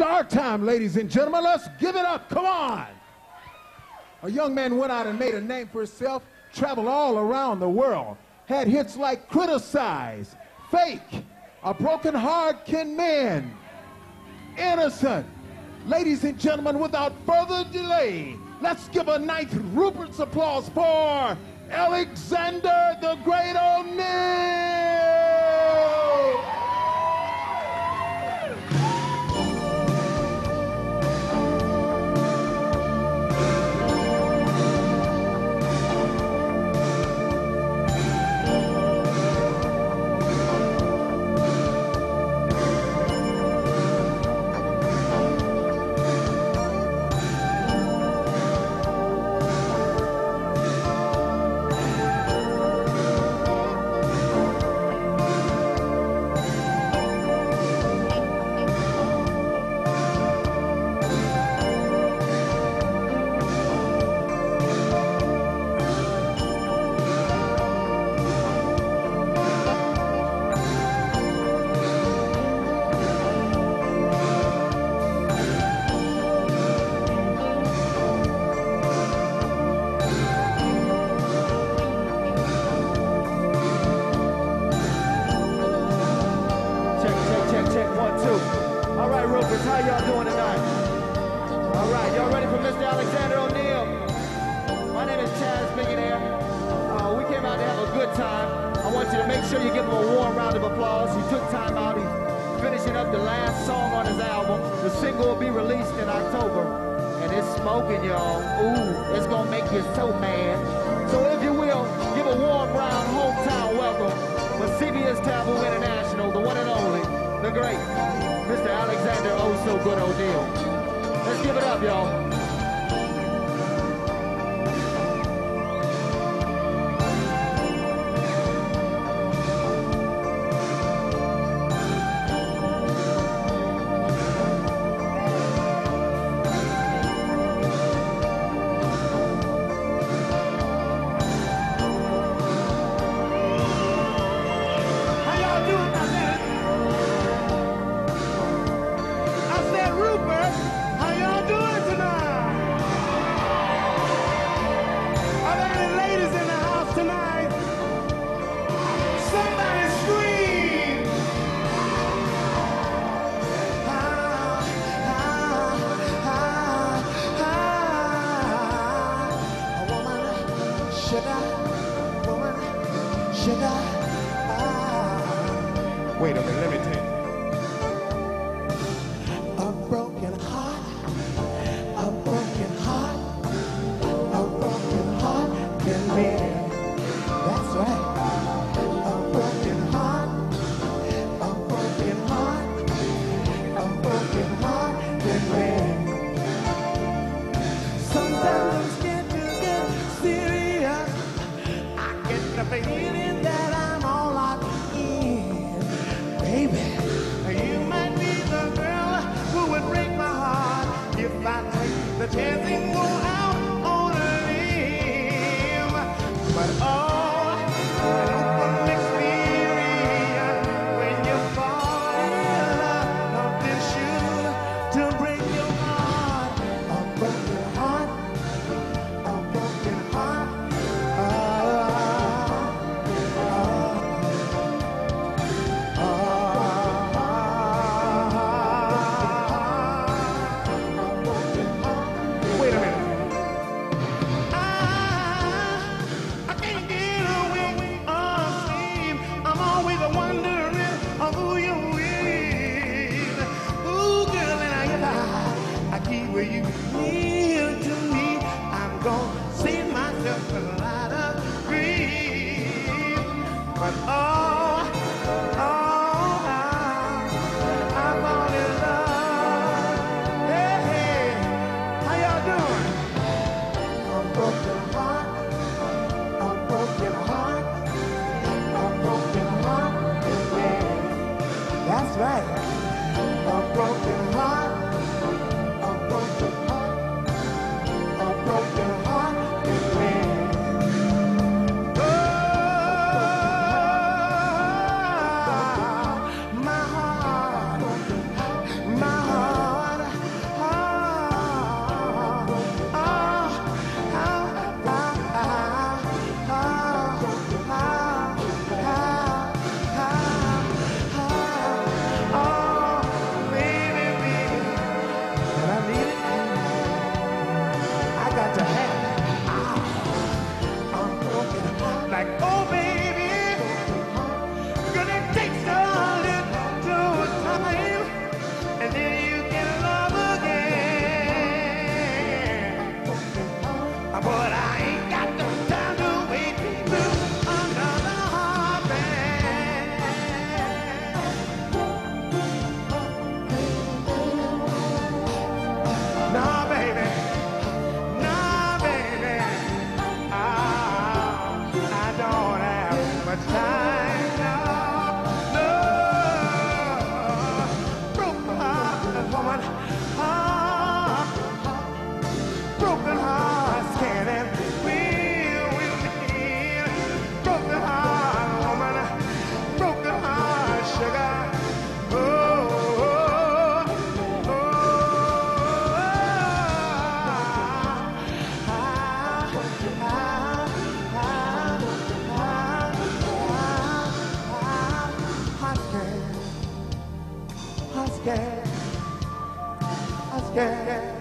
Star time, ladies and gentlemen. Let's give it up. Come on. A young man went out and made a name for himself, traveled all around the world, had hits like Criticize, Fake, A Broken Heart Can Mend, Innocent. Ladies and gentlemen, without further delay, let's give a ninth Rupert's applause for Alexander the Great O'Neal. Sure you give him a warm round of applause. He took time out. He's finishing up the last song on his album. The single will be released in October. And it's smoking, y'all. Ooh, it's gonna make you so mad. So if you will, give a warm round hometown welcome for CBS Tabu International, the one and only, the great, Mr. Alexander Oh So Good O'Neal. Let's give it up, y'all. as guerras, as.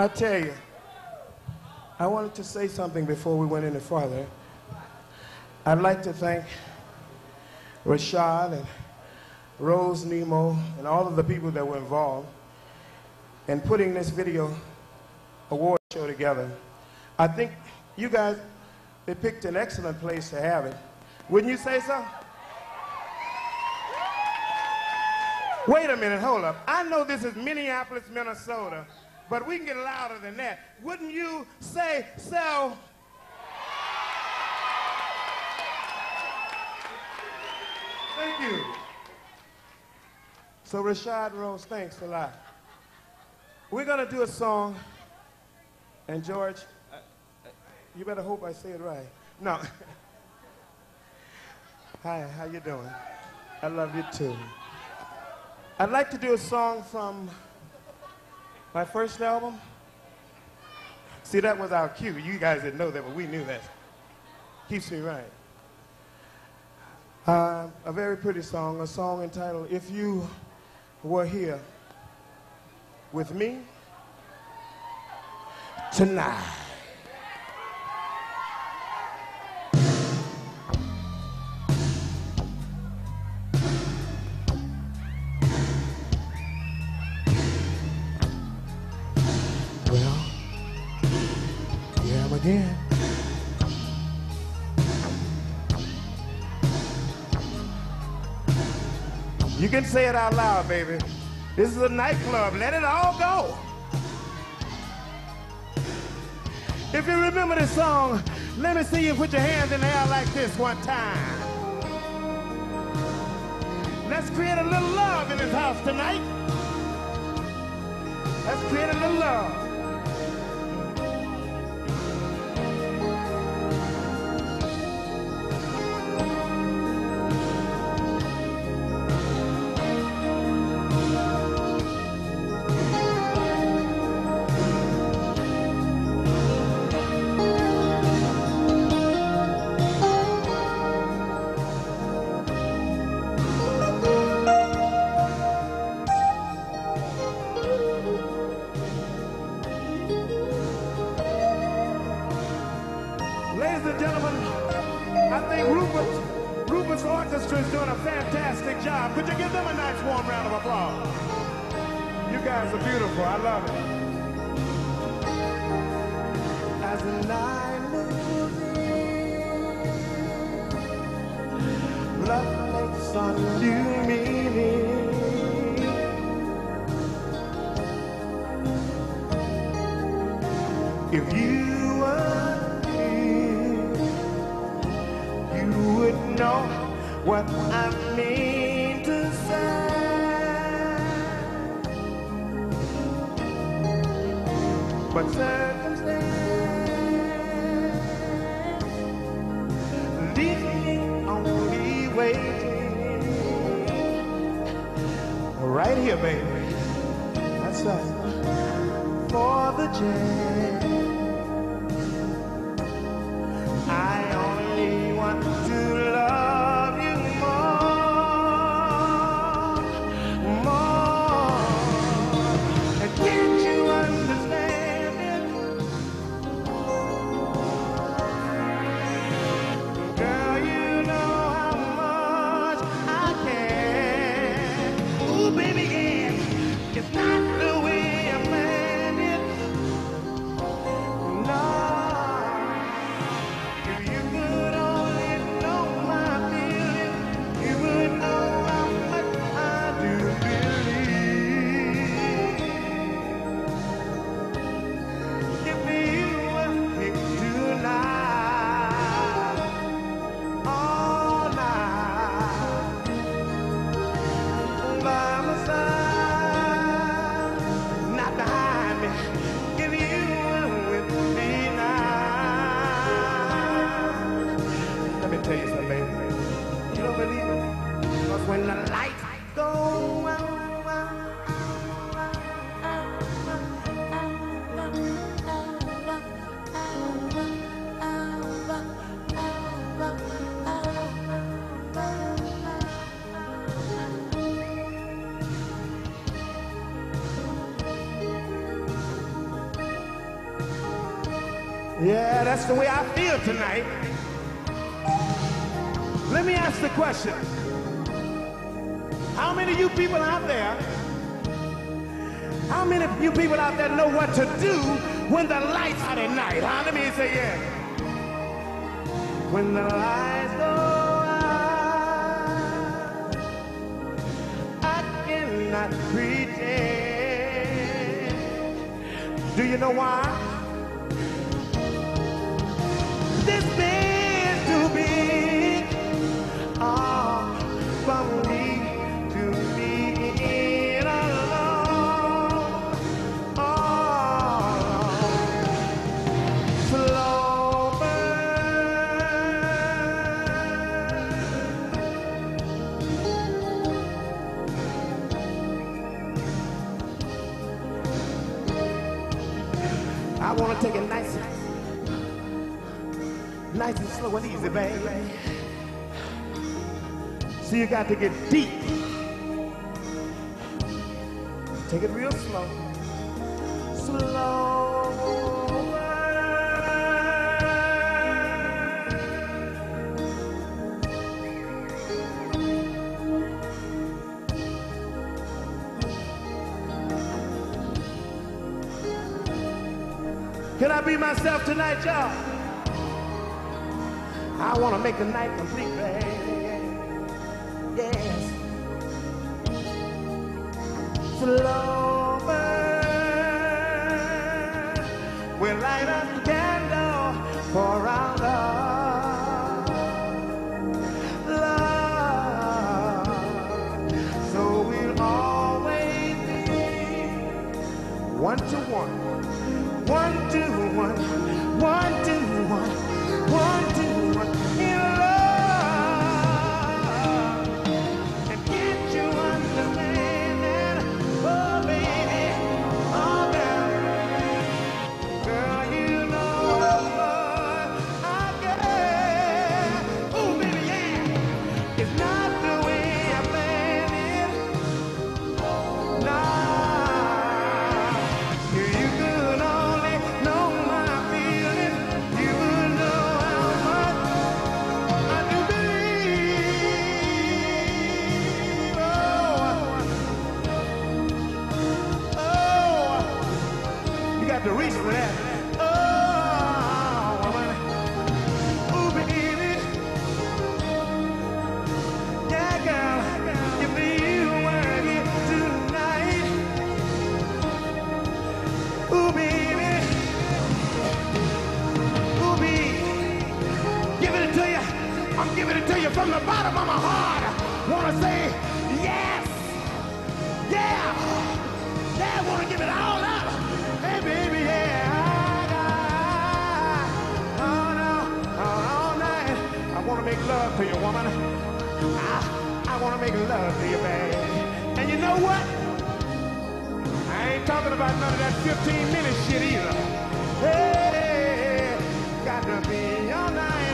I tell you, I wanted to say something before we went any farther. I'd like to thank Rashad and Rose Nemo and all of the people that were involved in putting this video award show together. I think you guys, they picked an excellent place to have it. Wouldn't you say so? Wait a minute, hold up. I know this is Minneapolis, Minnesota, but we can get louder than that. Wouldn't you say so? Thank you. So Rashad Rose, thanks a lot. We're gonna do a song, and George, you better hope I say it right. No. Hi, how you doing? I love you too. I'd like to do a song from my first album. See, that was our cue. You guys didn't know that, but we knew that. Keeps me right. Uh, a very pretty song, a song entitled If You Were Here with Me Tonight. You can say it out loud, baby. This is a nightclub. Let it all go. If you remember this song, let me see you put your hands in the air like this one time. Let's create a little love in this house tonight. Let's create a little love. Rupert's orchestra is doing a fantastic job. Could you give them a nice warm round of applause? You guys are beautiful. I love it. As the night moves in, love takes on new meaning. If you what I mean to say. But circumstance leaves me only waiting. Right here, baby. That's right. For the jam. Yeah, that's the way I feel tonight. Let me ask the question. How many of you people out there, how many of you people out there know what to do when the lights out at night? Huh? Let me say yeah. When the lights go out, I cannot pretend. Do you know why? Baby. So you got to get deep. Take it real slow. Slow. Can I be myself tonight, y'all? I want to make the night complete, baby. Yes. Slow burn. We'll light a candle for our love. Love. So we'll always be one to one. One to one, one, I'm giving it to you from the bottom of my heart. Wanna say yes, yeah, yeah, wanna give it all up. Hey, baby, yeah. Oh, no, oh, all night. I wanna make love to you, woman. I, I want to make love to you, baby. And you know what? I ain't talking about none of that 15 minute shit either. Hey, got to be all night,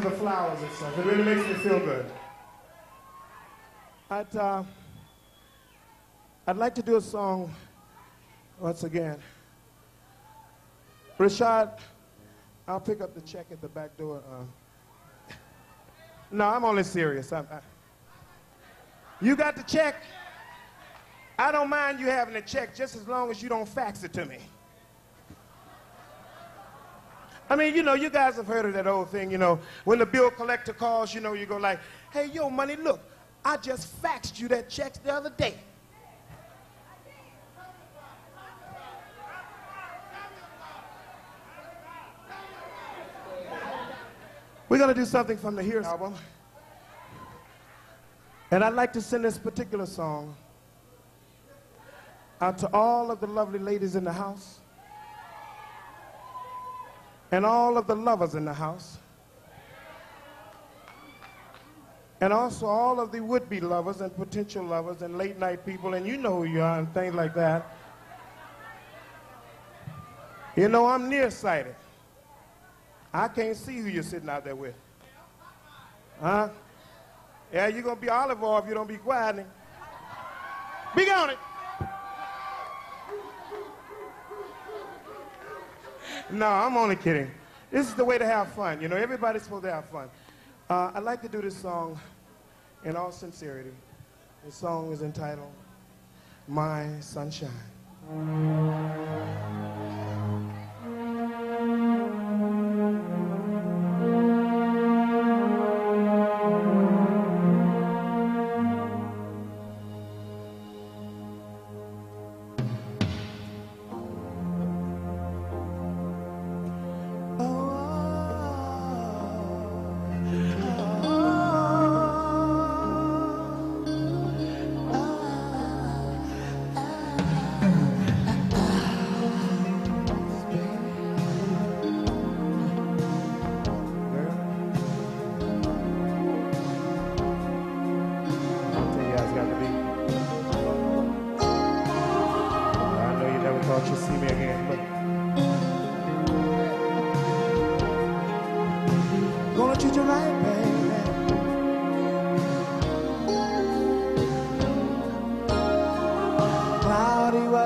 for the flowers and stuff. It really makes me feel good. I'd, uh, I'd like to do a song once again. Rashad, I'll pick up the check at the back door. Uh, no, I'm only serious. I, I, you got the check? I don't mind you having a check just as long as you don't fax it to me. I mean, you know, you guys have heard of that old thing, you know, when the bill collector calls, you know, you go like, hey, yo, money, look, I just faxed you that check the other day. We're going to do something from the Here album. And I'd like to send this particular song out to all of the lovely ladies in the house and all of the lovers in the house. And also all of the would-be lovers and potential lovers and late night people. And you know who you are and things like that. You know i'm nearsighted. I can't see who you're sitting out there with. Huh? Yeah you're gonna be olive oil if you don't be quiet. Be on it no, I'm only kidding. This is the way to have fun. You know, everybody's supposed to have fun. Uh, I'd like to do this song in all sincerity. The song is entitled My Sunshine.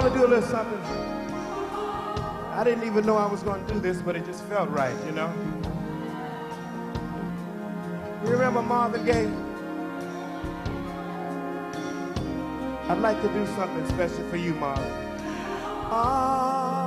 want to do a little something. I didn't even know I was going to do this, but it just felt right, you know? You remember Marvin Gaye? I'd like to do something special for you, Marvin. All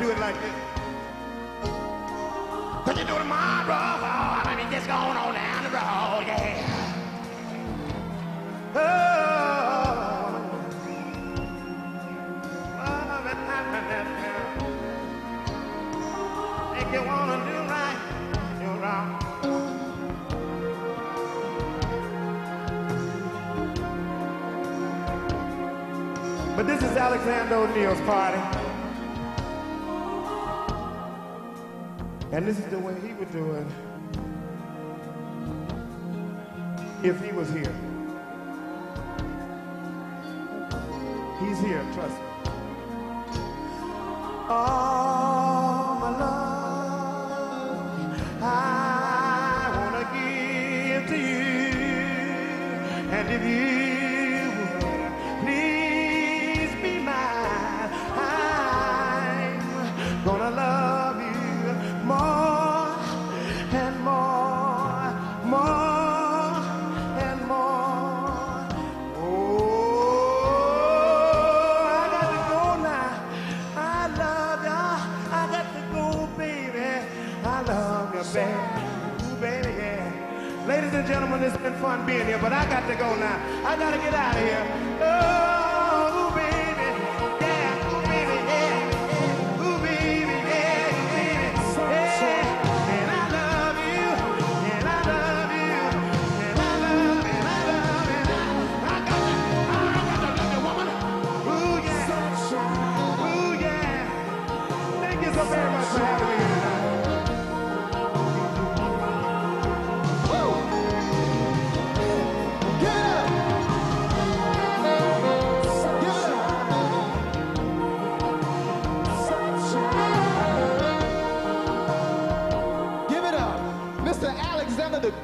do it like this. You do tomorrow, oh, I mean, just on down the road, yeah. Oh, oh Make you. But this is Alexander O'Neal's party. And this is the way he would do it if he was here. He's here, trust me. All my love, I want to give to you. And if you fun being here, but I got to go now. I got to get out of here. Oh,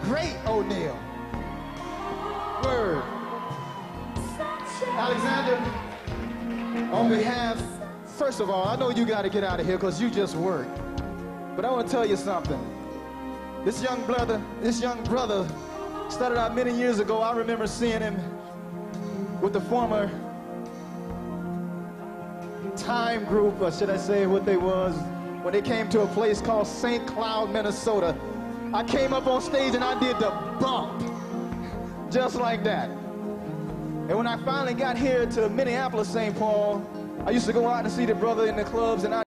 Great O'Neal. Word. Alexander, on behalf, first of all, I know you got to get out of here because you just worked. But I want to tell you something. This young brother, this young brother started out many years ago. I remember seeing him with the former time group, or should I say what they was, when they came to a place called St. Cloud, Minnesota. I came up on stage and I did the bump, just like that. And when I finally got here to Minneapolis, St. Paul, I used to go out and see the brother in the clubs and I